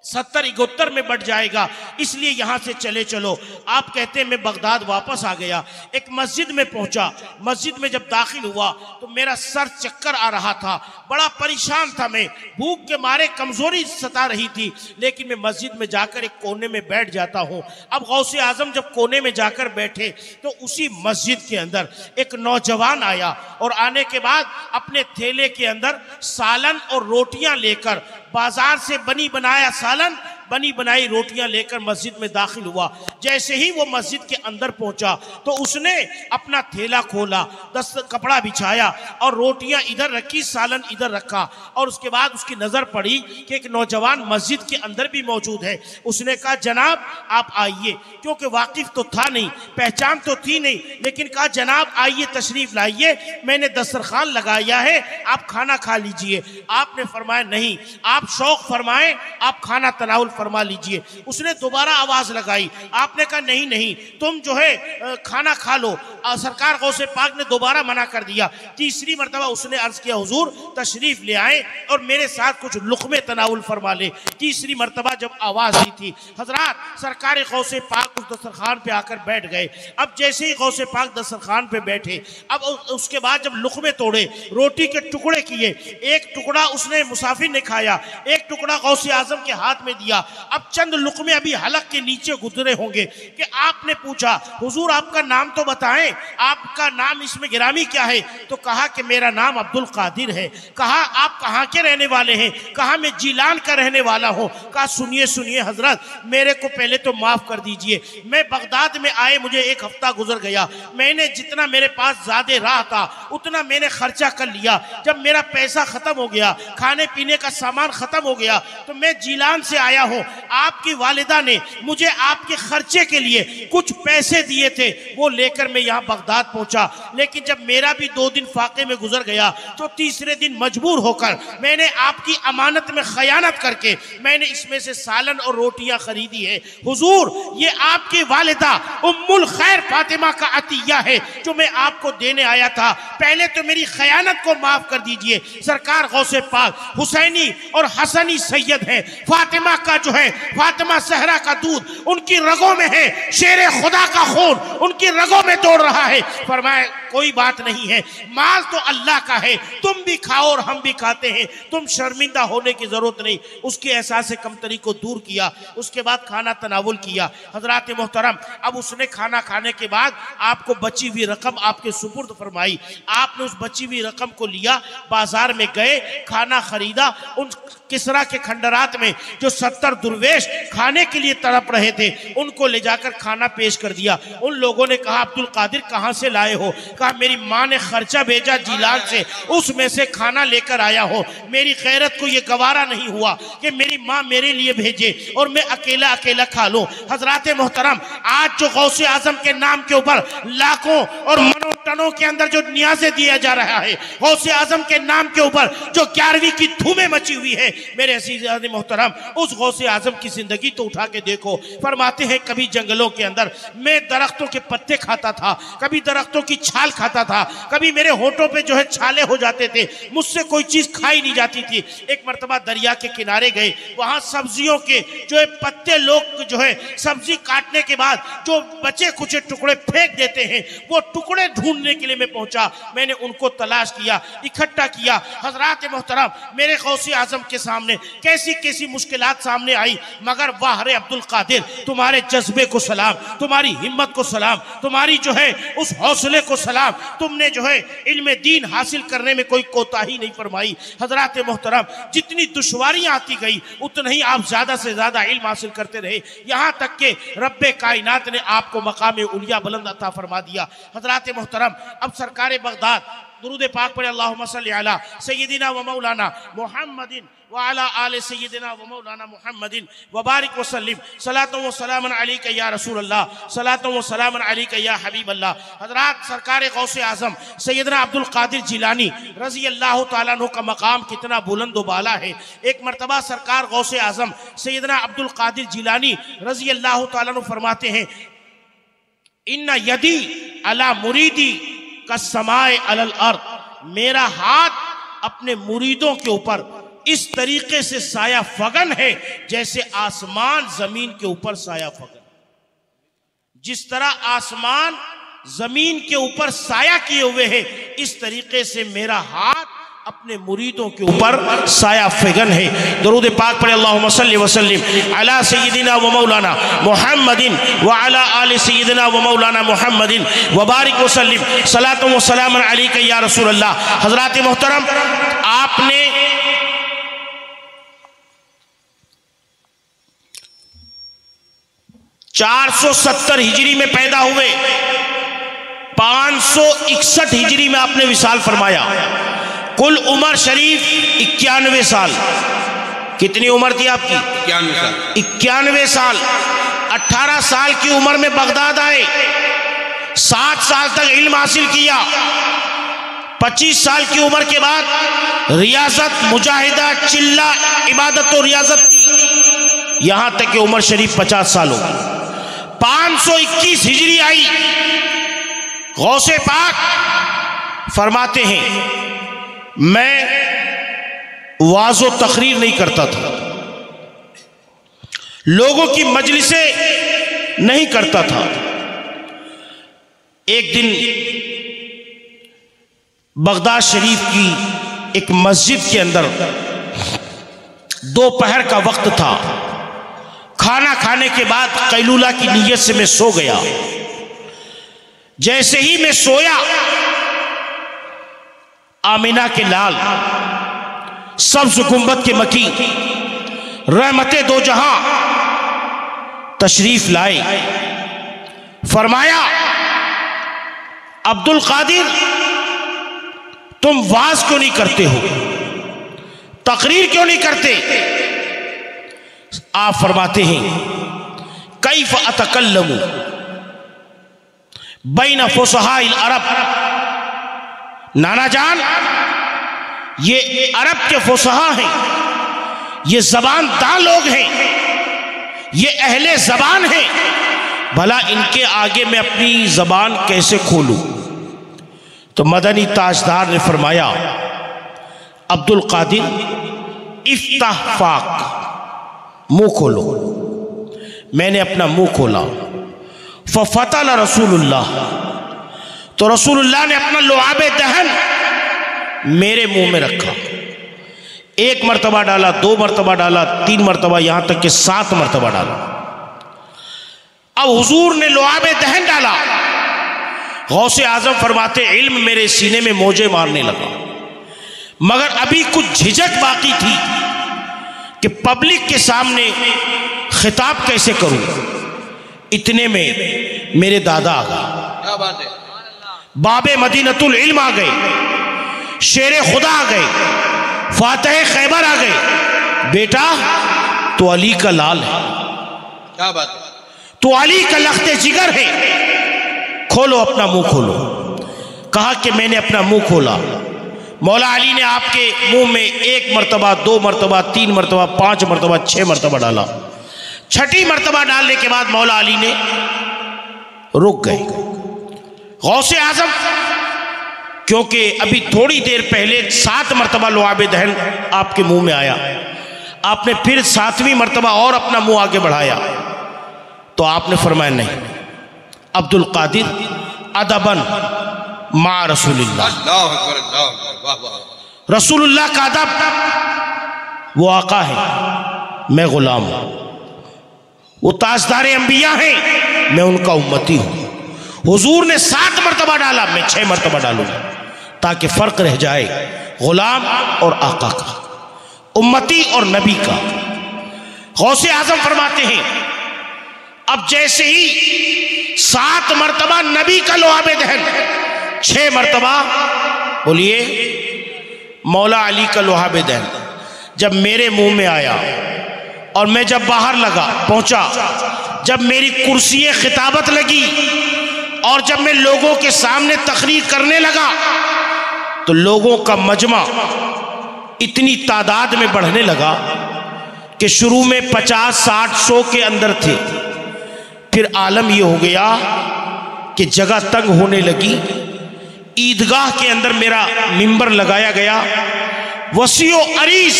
सत्तर इकहत्तर में बढ़ जाएगा। इसलिए यहाँ से चले चलो। आप कहते हैं, मैं बगदाद वापस आ गया। एक मस्जिद में पहुँचा। मस्जिद में जब दाखिल हुआ तो मेरा सर चक्कर आ रहा था। बड़ा परेशान था मैं। भूख के मारे कमज़ोरी सता रही थी, लेकिन मैं मस्जिद में जाकर एक कोने में बैठ जाता हूँ। अब गौसे आज़म जब कोने में जाकर बैठे तो उसी मस्जिद के अंदर एक नौजवान आया और आने के बाद अपने थैले के अंदर सालन और रोटियाँ लेकर बाज़ार से बनी बनाया सालन बनी बनाई रोटियाँ लेकर मस्जिद में दाखिल हुआ। जैसे ही वो मस्जिद के अंदर पहुँचा तो उसने अपना थैला खोला दस कपड़ा बिछाया और रोटियाँ इधर रखी, सालन इधर रखा और उसके बाद उसकी नज़र पड़ी कि एक नौजवान मस्जिद के अंदर भी मौजूद है। उसने कहा, जनाब, आप आइए। क्योंकि वाकिफ तो था नहीं, पहचान तो थी नहीं, लेकिन कहा, जनाब, आइए, तशरीफ़ लाइए। मैंने दस्तरखान लगाया है, आप खाना खा लीजिए। आपने फरमाया, नहीं, आप शौक फरमाए, आप खाना तनाउल फरमा लीजिए। उसने दोबारा आवाज़ लगाई। आपने कहा, नहीं नहीं, तुम जो है खाना खा लो। सरकार गौसे पाक ने दोबारा मना कर दिया। तीसरी मरतबा उसने अर्ज़ किया, हुजूर, तशरीफ़ ले आए और मेरे साथ कुछ लुकमे तनाउल फरमा ले। तीसरी मरतबा जब आवाज़ दी थी, हजरात, सरकार गौसे पाक उस दस्तरखान पे आकर बैठ गए। अब जैसे ही गौसे पाक दस्तरखान पे बैठे, अब उसके बाद जब लुकमे तोड़े, रोटी के टुकड़े किए, एक टुकड़ा उसने मुसाफिर ने खाया, एक टुकड़ा गौसे आज़म के हाथ में दिया अब चंद लुकमे अभी हलक के नीचे गुजरे होंगे कि आपने पूछा, हुजूर, आपका नाम तो बताएँ, आपका नाम इसमें गिरामी क्या है? तो कहा कि, मेरा नाम अब्दुल कादिर है। कहा, आप कहाँ के रहने वाले हैं? कहा, मैं जिलान का रहने वाला हूँ। कहा, सुनिए सुनिए हज़रत, मेरे को पहले तो माफ़ कर दीजिए। मैं बगदाद में आए, मुझे एक हफ़्ता गुजर गया। मैंने जितना मेरे पास ज़्यादा रहा था, उतना मैंने खर्चा कर लिया। जब मेरा पैसा ख़त्म हो गया खाने पीने का सामान ख़त्म हो गया तो मैं जिलान से आया आपकी वालिदा ने मुझे आपके खर्चे के लिए कुछ पैसे दिए थे, वो लेकर मैं यहाँ बगदाद पहुँचा। लेकिन जब मेरा भी दो दिन फाके में गुजर गया तो तीसरे दिन मजबूर होकर मैंने आपकी अमानत में खयानत करके मैंने इसमें से सालन और रोटियाँ खरीदी है। हुजूर, ये आपकी वालिदा उम्मुल खैर फातिमा का अतिया है, जो मैं आपको देने आया था। पहले तो मेरी खयानत को माफ़ कर दीजिए। सरकार गौसे पाक, हुसैनी और हसनी सैयद है। फातिमा का जो है, फातिमा सहरा का दूध उनकी रगों में है, शेर खुदा का खून उनकी रगों में दौड़ रहा है। फरमाए, कोई बात नहीं है, माल तो अल्लाह का है, तुम भी खाओ और हम भी खाते हैं, तुम शर्मिंदा होने की ज़रूरत नहीं। उसके एहसास कमतरी को दूर किया, उसके बाद खाना तनावुल किया। हज़रत मोहतरम, अब उसने खाना खाने के बाद आपको बची हुई रकम आपके सुपुर्द फरमाई। आपने उस बची हुई रकम को लिया, बाज़ार में गए, खाना खरीदा, उन किसरा के खंडरात में जो सत्तर दुर्वेश खाने के लिए तड़प रहे थे, उनको ले जाकर खाना पेश कर दिया। उन लोगों ने कहा, अब्दुल कादिर कहाँ से लाए हो? कहा, मेरी माँ ने खर्चा भेजा जिलान से, उसमें से खाना लेकर आया हो। मेरी खैरत को ये गवारा नहीं हुआ कि मेरी माँ मेरे लिए भेजे और मैं अकेला अकेला खा लूँ। हजरात मोहतरम, आज जो गौसे आज़म के नाम के ऊपर लाखों और मनो टनों के अंदर जो न्याजे दिया जा रहा है गौसे आज़म के नाम के ऊपर जो ग्यारहवीं की धूमें मची हुई है, मेरे अज़ीज़ मोहतरम, उस गौसे आज़म की ज़िंदगी तो उठा के देखो। फरमाते हैं, कभी जंगलों के अंदर मैं दरख्तों के पत्ते खाता था, कभी दरख्तों की छाल खाता था, कभी मेरे होठों पे जो है छाले हो जाते थे, मुझसे कोई चीज़ खाई नहीं जाती थी। एक मरतबा दरिया के किनारे गए, वहाँ सब्जियों के जो है पत्ते लोग जो है सब्ज़ी काटने के बाद जो बचे कुछ टुकड़े फेंक देते हैं, वो टुकड़े ढूँढने के लिए मैं पहुँचा। मैंने उनको तलाश किया, इकट्ठा किया। हज़रत मोहतरम, मेरे गौसी आज़म के सामने कैसी कैसी मुश्किल सामने आई। मगर वाह रे अब्दुल कादिर, तुम्हारे जज्बे को सलाम, तुम्हारी हिम्मत को सलाम, तुम्हारी जो है, उस हौसले को सलाम, तुमने जो है, इल्म दीन हासिल करने में कोई कोताही नहीं फरमाई। हज़रत मोहतरम, जितनी दुश्वारियाँ आती गई, उतना ही आप ज़्यादा से ज़्यादा इल्म हासिल करते रहे। यहाँ तक के रब कायनात ने आपको मकाम उलिया बुलंद अता फरमा दिया। हज़रत मोहतरम अब सरकार बगदाद। दुरूद पाक पढ़े अल्लाह सैदिना व मौलाना मोहम्मदिन वाला आल सैदिना व मौलाना मोहम्मदिन वबारिक वसलम सलात व सलाम अली या रसूल अल्लाह सलात व सलाम अली या हबीब अल्लाह हजरात सरकार गौस आज़म सैदना अब्दुल कादिर जिलानी रज़ी अल्लाह तु का मकाम कितना बुलंद बाला है। एक मरतबा सरकार गौस आज़म सैदना अब्दुल कादिर जिलानी रज़ी अल्लाह तु फरमाते हैं इन्ना यदि अला मुरीदी का समाय अलल अर्थ मेरा हाथ अपने मुरीदों के ऊपर इस तरीके से साया फगन है जैसे आसमान ज़मीन के ऊपर साया फगन। जिस तरह आसमान ज़मीन के ऊपर साया किए हुए है, इस तरीके से मेरा हाथ अपने मुरीदों के ऊपर साया फिगन है। दरूद पाक पर अल्लाह वसल्लम। अला सैदिना व मौलाना मोहम्मदिन व अला आल सैदिना व मौलाना मोहम्मदिन वबारिक वसल्लम। सलात व सलाम अली या रसूल अल्लाह हज़रत मोहतरम, आपने चार सौ सत्तर हिजरी में पैदा हुए। पाँच सौ इकसठ हिजरी में आपने विशाल फरमाया। कुल उम्र शरीफ इक्यानवे साल। कितनी उम्र थी आपकी? इक्यानवे साल। इक्यानवे साल। अठारह साल की उम्र में बगदाद आए। सात साल तक इल्म हासिल किया। पच्चीस साल की उम्र के बाद रियासत मुजाहिदा चिल्ला इबादत और रियासत की। यहाँ तक कि उम्र शरीफ पचास साल हो पाँच सौ इक्कीस हिजरी आई। गौसे पाक फरमाते हैं मैं वाजो तकरीर नहीं करता था। लोगों की मजलिसें नहीं करता था। एक दिन बगदाद शरीफ की एक मस्जिद के अंदर दोपहर का वक्त था। खाना खाने के बाद कैलूला की नीयत से मैं सो गया। जैसे ही मैं सोया आमिना के लाल सब्ज गुंबद के मकी, रहमत दो जहाँ, तशरीफ़ लाए। फरमाया, अब्दुल कादिर, तुम वाज क्यों नहीं करते हो? तकरीर क्यों नहीं करते? आप फरमाते हैं कई अतकल्लमू, बैन फुसहा अरब नाना जान, ये अरब के फुसहा हैं, ये जबान दा लोग हैं, ये अहले जबान हैं। भला इनके आगे मैं अपनी जबान कैसे खोलूं? तो मदनी ताजदार ने फरमाया, अब्दुल कादिर इफ्ताफाक मुँह खोलो। मैंने अपना मुँह खोला। फ़तल रसूलुल्लाह तो रसूलुल्लाह ने अपना लुआब दहन मेरे मुँह में रखा। एक मरतबा डाला, दो मरतबा डाला, तीन मरतबा, यहाँ तक कि सात मरतबा डाला। अब हुजूर ने लुआब दहन डाला। गौसे आज़म फरमाते, इल्म मेरे सीने में मोजे मारने लगा। मगर अभी कुछ झिझक बाकी थी कि पब्लिक के सामने खिताब कैसे करूँ? इतने में मेरे दादा आ गए। क्या बात है? बाबे मदीनतुल इल्म आ गए शेर खुदा आ गए फातह खैबर आ गए बेटा तो अली का लाल है। क्या बात है? तो अली का लखते जिगर है। खोलो अपना मुँह खोलो। कहा कि मैंने अपना मुँह खोला। मौला अली ने आपके मुँह में एक मरतबा दो मरतबा तीन मरतबा पाँच मरतबा छह मरतबा डाला। छठी मरतबा डालने के बाद मौला अली ने रुक गए। गौसे आज़म क्योंकि अभी थोड़ी देर पहले सात मरतबा लुआब दहन आपके मुँह में आया। आपने फिर सातवीं मरतबा और अपना मुँह आगे बढ़ाया। तो आपने फरमाया नहीं अब्दुल कादिर अदबन मा रसूलुल्लाह। वाह रसूलुल्लाह का अदब वो आका है मैं गुलाम हूँ। वो ताजदार अंबिया हैं मैं उनका उम्मती हूँ। हुजूर ने सात मरतबा डाला, मैं छह मरतबा डालूँगा, ताकि फ़र्क रह जाए गुलाम और आका का, उम्मती और नबी का। गौसे आज़म फरमाते हैं, अब जैसे ही सात मरतबा नबी का लोहाब दहन, छह मरतबा, बोलिए, मौला अली का लोहाब दहन, जब मेरे मुँह में आया और मैं जब बाहर लगा, पहुँचा, जब मेरी कुर्सी खिताबत लगी और जब मैं लोगों के सामने तकरीर करने लगा तो लोगों का मजमा इतनी तादाद में बढ़ने लगा कि शुरू में पचास, साठ, सौ के अंदर थे। फिर आलम यह हो गया कि जगह तंग होने लगी। ईदगाह के अंदर मेरा मिंबर लगाया गया। वसीओ अरीस,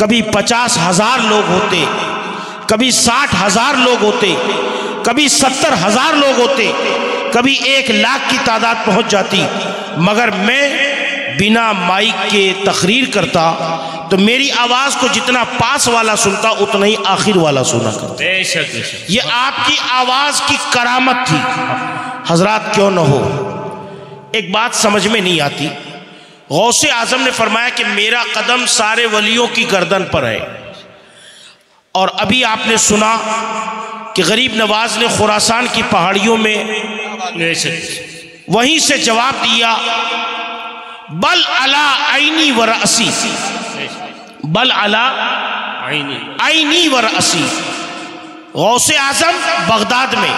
कभी पचास हज़ार लोग होते, कभी साठ हज़ार लोग होते कभी सत्तर हज़ार लोग होते कभी एक लाख की तादाद पहुँच जाती मगर मैं बिना माइक के तकरीर करता तो मेरी आवाज़ को जितना पास वाला सुनता उतना ही आखिर वाला सुना करता। बेशक बेशक। ये आपकी आवाज़ की करामत थी। हज़रत क्यों ना हो? एक बात समझ में नहीं आती। गौसे आज़म ने फरमाया कि मेरा कदम सारे वलियों की गर्दन पर है। और अभी आपने सुना कि गरीब नवाज़ ने खुरासान की पहाड़ियों में वहीं से जवाब दिया, बल अला आईनी व रसी बल अला आईनी आईनी व रसी गौसे आज़म बगदाद में,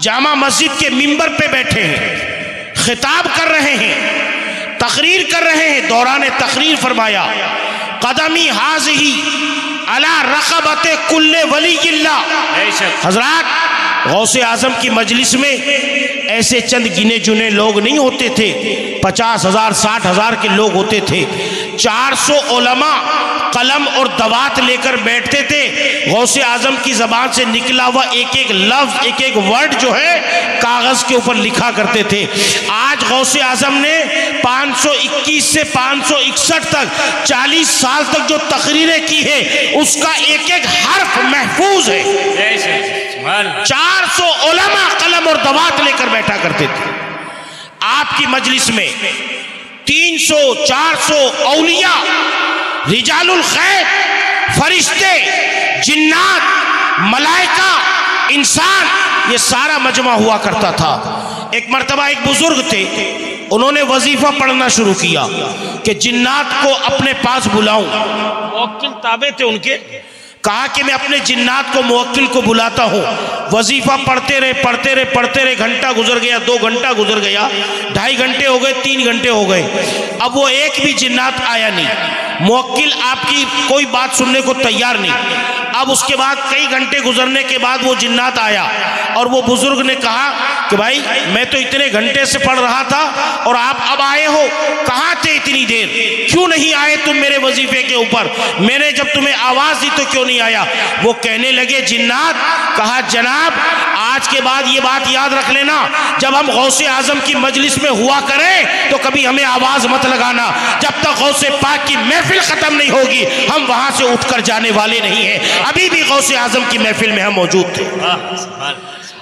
जामा मस्जिद के मिंबर पे बैठे हैं, खिताब कर रहे हैं, तकरीर कर रहे हैं, दौरान तकरीर फरमाया, कदमी हाज ही अला रकबत कुल्ले वली हजरात हज़रत गौसे आज़म की मजलिस में ऐसे चंद गिने चुने लोग नहीं होते थे। पचास हज़ार, साठ हज़ार के लोग होते थे। चार सौ ओलमा कलम और दवात लेकर बैठते थे। गौसे आज़म की जबान से निकला हुआ एक एक लफ्ज एक एक वर्ड जो है, कागज़ के ऊपर लिखा करते थे। आज गौसे आज़म ने 521 से 561 तक 40 साल तक जो तकरीरें की है, उसका एक एक हर्फ महफूज है। चार सौ ओलमा कलम और दवात लेकर बैठा करते थे। आपकी मजलिस में तीन सौ चार सौ औलिया रिजालुल खैर फरिश्ते जिन्नात मलाइका इंसान ये सारा मजमा हुआ करता था। एक मरतबा एक बुज़ुर्ग थे। उन्होंने वजीफा पढ़ना शुरू किया कि जिन्नात को अपने पास बुलाऊं। ताबे थे उनके? कहा कि मैं अपने जिन्नात को, मुवक्किल को बुलाता हूँ। वजीफा पढ़ते रहे पढ़ते रहे पढ़ते रहे, घंटा गुजर गया, दो घंटा गुजर गया, ढाई घंटे हो गए, तीन घंटे हो गए। अब वो एक भी जिन्नात आया नहीं। मुवक्किल आपकी कोई बात सुनने को तैयार नहीं। अब उसके बाद कई घंटे गुजरने के बाद वो जिन्नात आया और वो बुज़ुर्ग ने कहा कि भाई, मैं तो इतने घंटे से पढ़ रहा था और आप अब आए हो। कहाँ थे इतनी देर? क्यों नहीं आए तुम मेरे वजीफे के ऊपर? मैंने जब तुम्हें आवाज़ दी तो क्यों नहीं आया? वो कहने लगे, जिन्नात, कहा, जनाब, आज के बाद ये बात याद रख लेना। जब हम गौसे आज़म की मजलिस में हुआ करें तो कभी हमें आवाज़ मत लगाना। जब तक गौसे पाक की महफिल खत्म नहीं होगी, हम वहाँ से उठकर जाने वाले नहीं हैं। अभी भी गौसे आज़म की महफिल में हम मौजूद थे।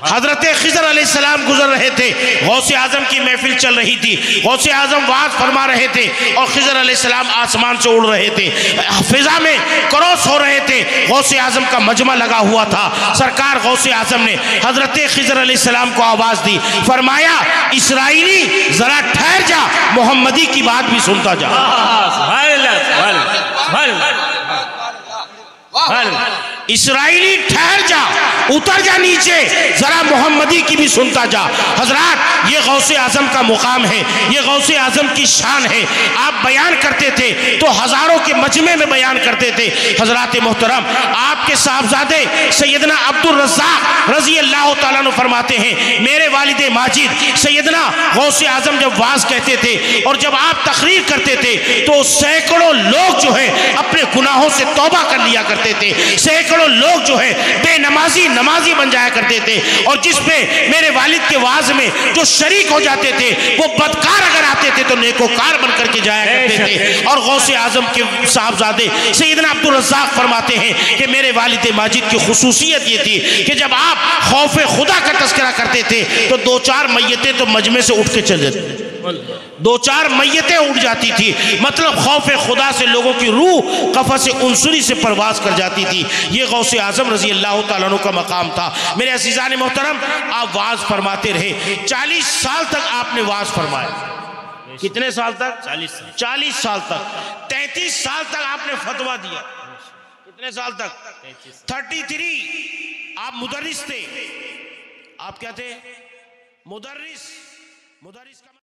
हज़रत खिजर सलाम गुजर रहे थे, गौसे आज़म की महफिल चल रही थी। गौसे आज़म वाज फरमा रहे थे और खिजर सलाम आसमान से उड़ रहे थे। फिजा में क्रॉस हो रहे थे। गौसे आज़म का मजमा लगा हुआ था। सरकार गौसे आज़म ने हज़रत खिजर सलाम को आवाज़ दी। फरमाया, इसराइली, ज़रा ठहर जा, मोहम्मदी की बात भी सुनता जा सुभान अल्लाह सुभान अल्लाह सुभान अल्लाह सुभान अल्लाह इसराइली ठहर जा, उतर जा नीचे, जरा मोहम्मदी की भी सुनता जा। हज़रत, ये गौसे आज़म का मुकाम है, ये गौसे आज़म की शान है। आप बयान करते थे तो हज़ारों के मजमे में बयान करते थे। हज़रत मोहतरम, आपके साहबजादे सैदना अब्दुल रज़ाक रज़ी अल्लाह तु फरमाते हैं, मेरे वालिद माजिद सैदना गौसे आज़म जब वाज कहते थे, और जब आप तकरीर करते थे तो सैकड़ों लोग जो है, अपने गुनाहों से तौबा कर लिया करते थे। सैकड़ों लोग जो है बेनमाजी नमाजी बन जाया करते थे। और जिसमें मेरे वालिद के वाज में जो शरीक हो जाते थे वो बदकार अगर आते थे तो नेकोकार बन करके जाया करते थे। और गौसे आज़म के साहबजादे सैदना अब्दुल रज़ाक फरमाते हैं कि मेरे वालिद माजिद की खसूसियत ये थी कि जब आप खौफ खुदा का तस्करा करते थे तो दो चार मैयतें तो मजमे से उठ के चल जाती दो चार मैयतें उठ जाती थी। मतलब खौफ खुदा से लोगों की रूह कफा से उनसुरी से परवाज कर जाती थी। ये गौसे आज़म रज़ी अल्लाह तु का मकाम था। मेरे अजीज़ान मोहतरम आप वाज फरमाते रहे। चालीस साल तक आपने वाज फरमाया। कितने साल तक? चालीस साल। चालीस साल तक। तैतीस साल तक आपने फतवा दिया। कितने साल तक? Thirty three. आप मुदरिस थे। आप क्या थे? मुदरिस मुदरिस का